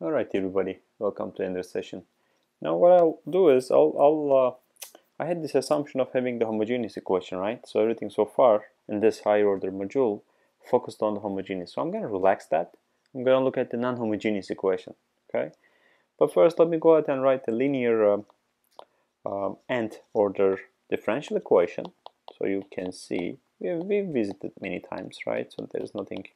Alright everybody, welcome to another session. Now what I'll do is I'll, I'll uh, I had this assumption of having the homogeneous equation, right? So everything so far in this higher order module focused on the homogeneous. So I'm going to relax that. I'm going to look at the non-homogeneous equation, okay? But first let me go ahead and write the linear uh, um, nth order differential equation so you can see we have, we've visited many times, right? So there's nothing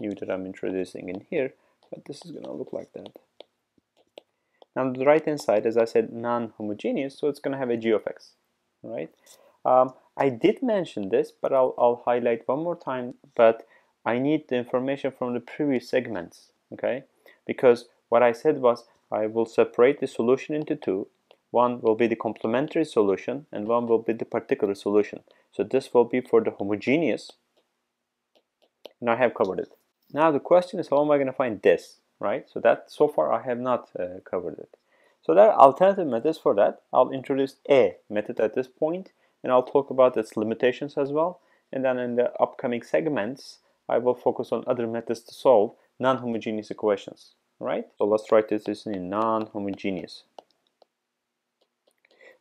new that I'm introducing in here but this is going to look like that. Now the right hand side, as I said, non-homogeneous, so it's going to have a g of x, right? Um, I did mention this, but I'll, I'll highlight one more time, but I need the information from the previous segments, okay? Because what I said was I will separate the solution into two. One will be the complementary solution, and one will be the particular solution. So this will be for the homogeneous, and I have covered it. Now the question is how am I going to find this, right? So that so far I have not uh, covered it. So there are alternative methods for that. I'll introduce a method at this point and I'll talk about its limitations as well. And then in the upcoming segments, I will focus on other methods to solve non-homogeneous equations, right? So let's write this in non-homogeneous.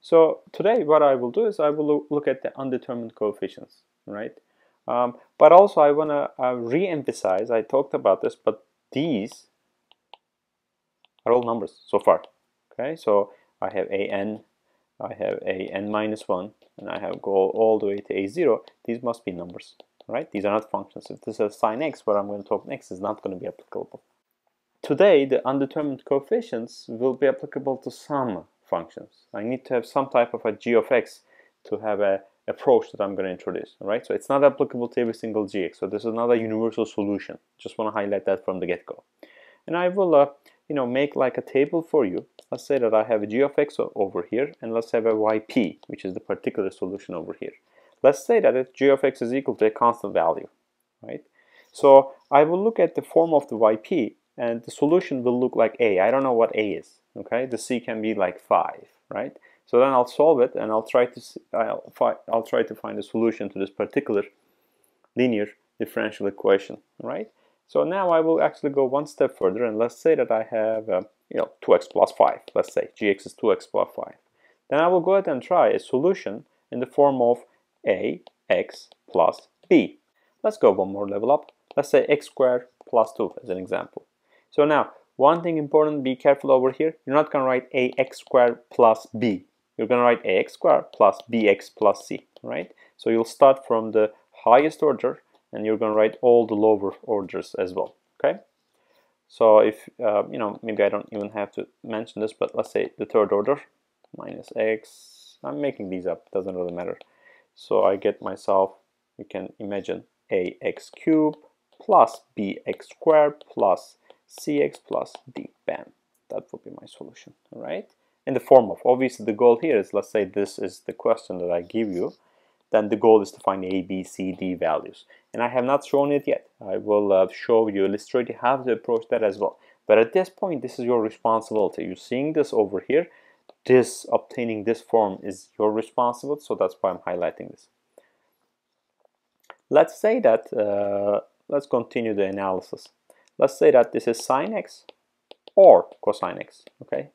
So today what I will do is I will look at the undetermined coefficients, right? Um, but also I want to uh, re-emphasize, I talked about this, but these are all numbers so far. Okay, so I have a n, I have a n minus 1, and I have go all the way to a0. These must be numbers, right? These are not functions. If this is sine x, what I'm going to talk next is not going to be applicable. Today, the undetermined coefficients will be applicable to some functions. I need to have some type of a g of x to have a approach that I'm going to introduce. Right, so it's not applicable to every single GX. So this is not a universal solution. Just want to highlight that from the get-go. And I will, uh, you know, make like a table for you. Let's say that I have a g of x over here, and let's have a yp, which is the particular solution over here. Let's say that g of x is equal to a constant value, right? So I will look at the form of the yp, and the solution will look like a. I don't know what a is, okay? The c can be like 5, right? So then I'll solve it and I'll try to I'll, I'll try to find a solution to this particular linear differential equation, right? So now I will actually go one step further and let's say that I have uh, you know 2x plus 5, let's say gx is 2x plus 5. Then I will go ahead and try a solution in the form of ax plus b. Let's go one more level up. Let's say x squared plus 2 as an example. So now, one thing important, be careful over here. You're not going to write ax squared plus b you're going to write ax squared plus bx plus c, right? So you'll start from the highest order and you're going to write all the lower orders as well, okay? So if, uh, you know, maybe I don't even have to mention this, but let's say the third order minus x, I'm making these up, doesn't really matter. So I get myself, you can imagine ax cubed plus bx squared plus cx plus d, bam. That would be my solution, all right? In the form of. Obviously, the goal here is, let's say this is the question that I give you, then the goal is to find A, B, C, D values. And I have not shown it yet. I will uh, show you, illustrate how to approach that as well. But at this point, this is your responsibility. You're seeing this over here. This, obtaining this form is your responsibility, so that's why I'm highlighting this. Let's say that, uh, let's continue the analysis. Let's say that this is sine x or cosine x, okay?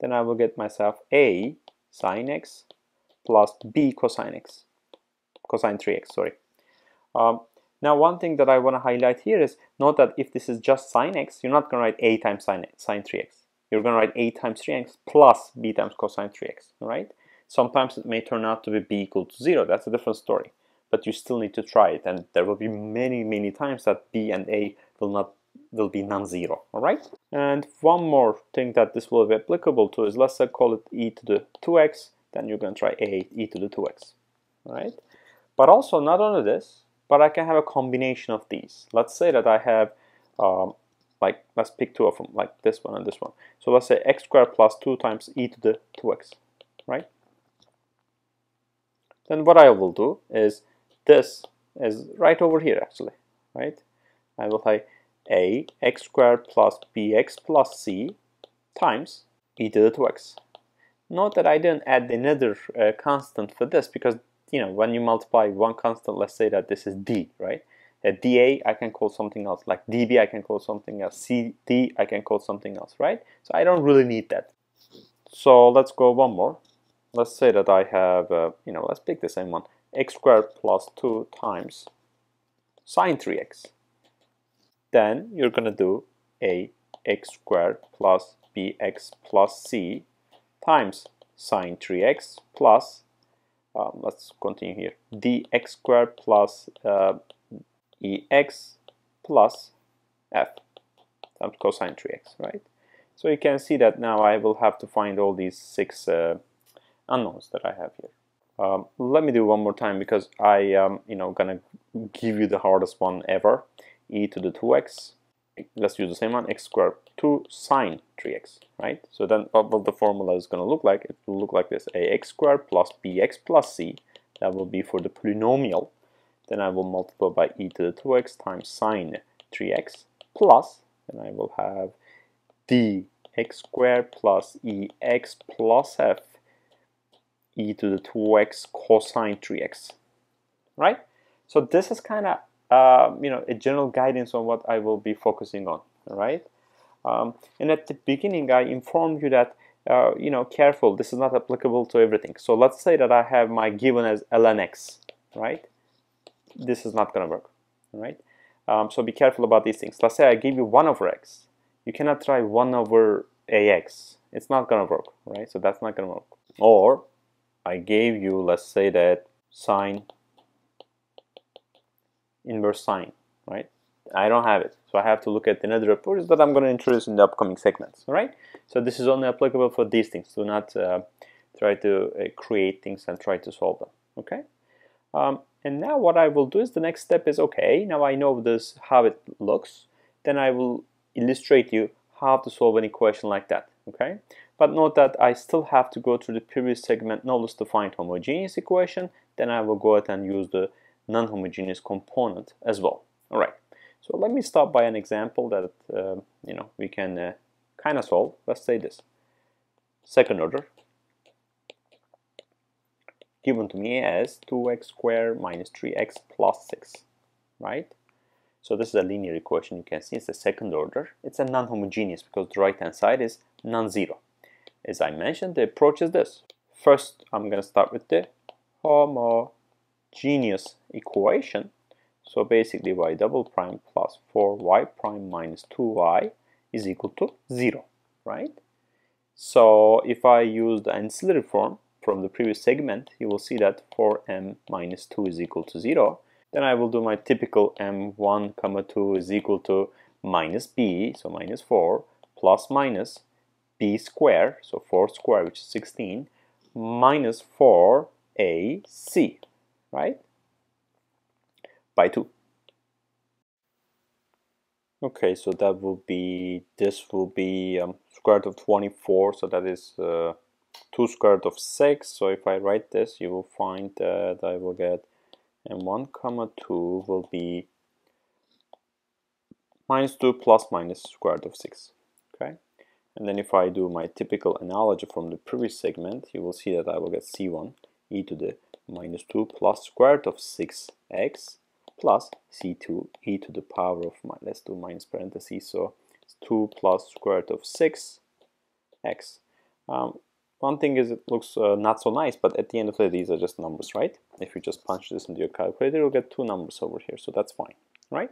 Then I will get myself a sine x plus b cosine x, cosine 3x, sorry. Um, now one thing that I want to highlight here is note that if this is just sine x, you're not going to write a times sine, sine 3x. You're going to write a times 3x plus b times cosine 3x, right? Sometimes it may turn out to be b equal to 0. That's a different story. But you still need to try it. And there will be many, many times that b and a will not will be non-zero, all right? And one more thing that this will be applicable to is let's say call it e to the 2x, then you're going to try a e to the 2x, all right? But also not only this, but I can have a combination of these. Let's say that I have, um, like, let's pick two of them, like this one and this one. So let's say x squared plus 2 times e to the 2x, right? Then what I will do is this is right over here actually, right? I will say a x squared plus bx plus c times e to the 2x. Note that I didn't add another uh, constant for this because you know when you multiply one constant, let's say that this is d, right? A DA I can call something else, like DB I can call something else, CD I can call something else, right? So I don't really need that. So let's go one more. Let's say that I have, uh, you know, let's pick the same one, x squared plus 2 times sine 3x. Then you're going to do a x squared plus bx plus c times sine 3x plus, um, let's continue here, dx squared plus uh, ex plus f times cosine 3x, right? So you can see that now I will have to find all these six uh, unknowns that I have here. Um, let me do one more time because I am, you know, gonna give you the hardest one ever. E to the 2x. Let's use the same one, x squared 2 sine 3x, right? So then what the formula is gonna look like? It will look like this, ax squared plus bx plus c. That will be for the polynomial. Then I will multiply by e to the 2x times sine 3x plus, then I will have dx squared plus ex plus f e to the 2x cosine 3x, right? So this is kind of uh, you know a general guidance on what I will be focusing on, right? Um, and at the beginning, I informed you that uh, you know careful, this is not applicable to everything. So let's say that I have my given as ln x, right? This is not going to work, right? Um, so be careful about these things. Let's say I give you 1 over x. You cannot try 1 over ax. It's not going to work, right? So that's not going to work. Or I gave you, let's say that sine, inverse sine, right? I don't have it. So I have to look at another approach that I'm going to introduce in the upcoming segments, all right? So this is only applicable for these things. Do not uh, try to uh, create things and try to solve them, okay? Um, and now what I will do is the next step is, okay, now I know this, how it looks. Then I will illustrate you how to solve an equation like that, okay? But note that I still have to go through the previous segment knowledge to find homogeneous equation. Then I will go ahead and use the non-homogeneous component as well. All right. So let me start by an example that uh, you know we can uh, kind of solve. Let's say this second order given to me as 2x squared minus 3x plus 6, right? So this is a linear equation. You can see it's the second order. It's a non-homogeneous because the right-hand side is non-zero. As I mentioned, the approach is this. First, I'm going to start with the homogeneous equation. So basically y double prime plus 4y prime minus 2y is equal to 0, right? So if I use the ancillary form from the previous segment, you will see that 4m minus 2 is equal to 0. Then I will do my typical m1 comma 2 is equal to minus b, so minus 4, plus minus b squared, so 4 squared, which is 16, minus 4ac, right? By 2. Okay, so that will be, this will be um, square root of 24, so that is uh, 2 square root of 6. So if I write this, you will find that I will get m1 comma 2 will be minus 2 plus minus square root of 6. Okay. And then if I do my typical analogy from the previous segment, you will see that I will get c1 e to the minus 2 plus square root of 6x plus c2 e to the power of, my, let's do minus parentheses, so it's 2 plus square root of 6x. Um, one thing is it looks uh, not so nice, but at the end of the day, these are just numbers, right? If you just punch this into your calculator, you'll get two numbers over here, so that's fine, right?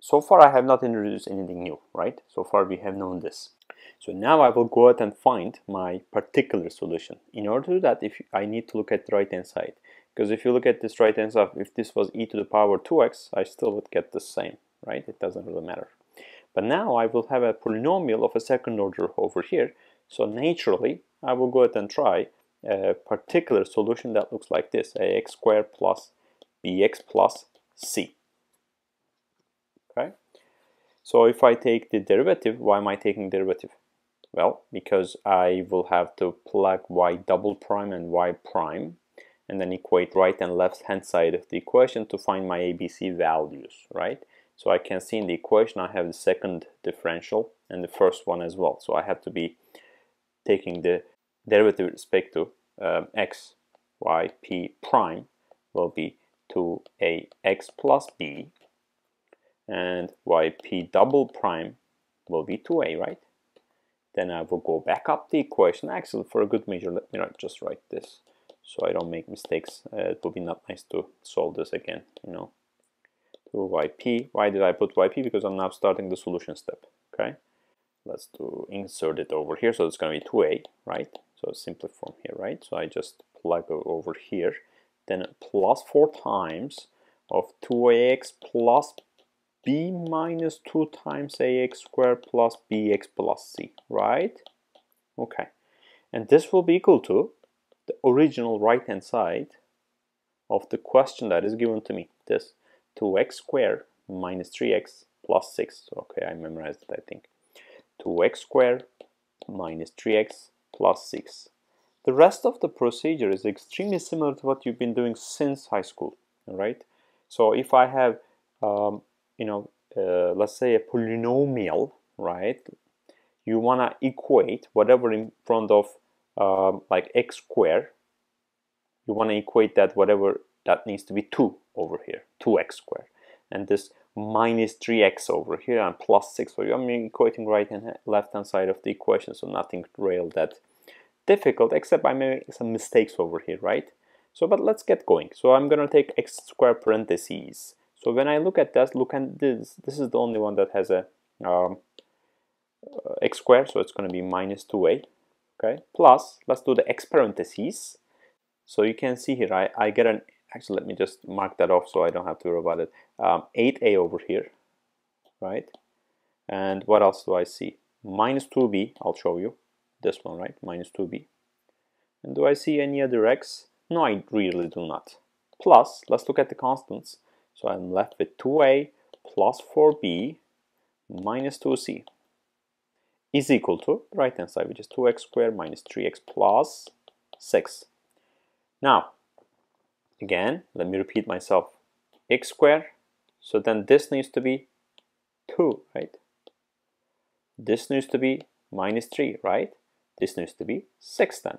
So far I have not introduced anything new, right? So far we have known this. So now I will go ahead and find my particular solution. In order to that, if I need to look at the right hand side, because if you look at this right hand side, if this was e to the power 2x, I still would get the same, right? It doesn't really matter. But now I will have a polynomial of a second order over here. So naturally, I will go ahead and try a particular solution that looks like this, ax squared plus bx plus c. Okay. So if I take the derivative, why am I taking derivative? Well, because I will have to plug y double prime and y prime and then equate right and left hand side of the equation to find my ABC values, right? So I can see in the equation I have the second differential and the first one as well. So I have to be taking the derivative with respect to um, x, y, p prime will be 2ax plus b and yp double prime will be 2a, right? Then I will go back up the equation. Actually, for a good measure, let me not just write this so I don't make mistakes. Uh, it would be not nice to solve this again, you know. 2yp. Why did I put yp? Because I'm now starting the solution step, okay? Let's do insert it over here. So it's going to be 2a, right? So simply from here, right? So I just plug over here. Then plus 4 times of 2ax plus b minus 2 times ax squared plus bx plus c, right? Okay. And this will be equal to the original right-hand side of the question that is given to me. This 2x squared minus 3x plus 6. Okay, I memorized it, I think. 2x squared minus 3x plus 6. The rest of the procedure is extremely similar to what you've been doing since high school, right? So if I have, um, you know, uh, let's say a polynomial, right? You want to equate whatever in front of um, like x squared. You want to equate that whatever that needs to be 2 over here, 2x squared. And this minus 3x over here and plus 6 for you. I'm equating right and left hand side of the equation, so nothing real that difficult, except I made some mistakes over here, right? So, but let's get going. So I'm going to take x squared parentheses. So when I look at that, look at this. This is the only one that has a um, uh, x squared, so it's going to be minus 2a. Okay, plus, let's do the x parentheses. So you can see here, I, I get an actually let me just mark that off so I don't have to worry about it. Um, 8a over here right? And what else do I see? Minus 2b I'll show you this one right? Minus 2b and do I see any other x? No I really do not. Plus let's look at the constants so I'm left with 2a plus 4b minus 2c is equal to right hand side which is 2x squared minus 3x plus 6 now again let me repeat myself. X squared so then this needs to be 2 right? This needs to be minus 3 right? This needs to be 6 then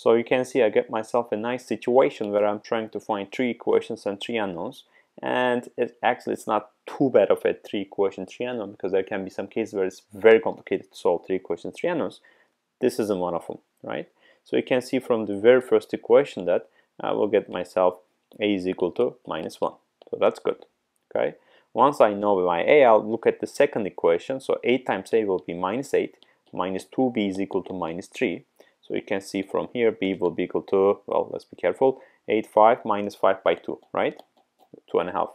so you can see I get myself a nice situation where I'm trying to find three equations and three unknowns and it actually it's not too bad of a three equation three unknown because there can be some cases where it's very complicated to solve three equations three unknowns this isn't one of them right so you can see from the very first equation that I will get myself a is equal to minus 1. So that's good. Okay. Once I know my a, I'll look at the second equation. So 8 times a will be minus 8. Minus 2b is equal to minus 3. So you can see from here b will be equal to, well, let's be careful, 8, 5 minus 5 by 2, right? 2 and a half.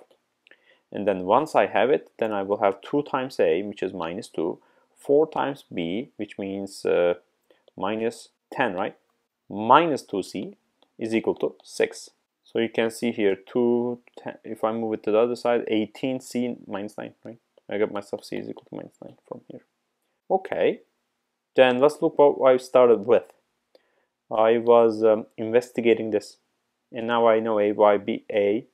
And then once I have it, then I will have 2 times a, which is minus 2, 4 times b, which means uh, minus 10, right? Minus 2c, is equal to 6. So you can see here 2, 10, if I move it to the other side, 18 c minus 9, right? I got myself c is equal to minus 9 from here. Okay, then let's look what I started with. I was um, investigating this, and now I know a, y, b, a,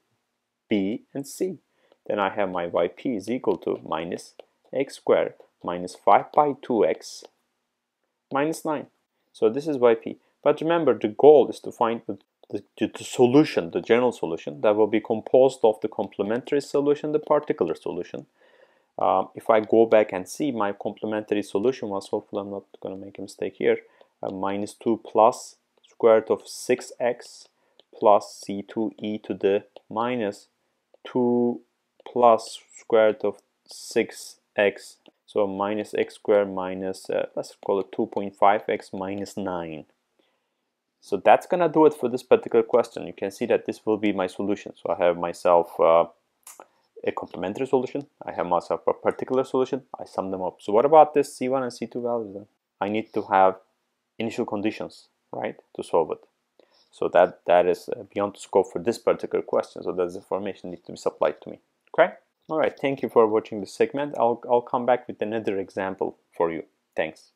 b, and c. Then I have my yp is equal to minus x squared minus 5 by 2x minus 9. So this is yp. But remember, the goal is to find the, the, the, solution, the general solution, that will be composed of the complementary solution, the particular solution. Um, if I go back and see my complementary solution was, hopefully I'm not going to make a mistake here, uh, minus 2 plus square root of 6x plus c2e to the minus 2 plus square root of 6x so minus x squared minus uh, let's call it 2.5x minus 9 so that's gonna do it for this particular question. You can see that this will be my solution. So I have myself uh, a complementary solution. I have myself a particular solution. I sum them up. So what about this C1 and C2 values then? I need to have initial conditions, right, to solve it. So that, that is uh, beyond the scope for this particular question. So that information needs to be supplied to me. Okay? All right. Thank you for watching this segment. I'll, I'll come back with another example for you. Thanks.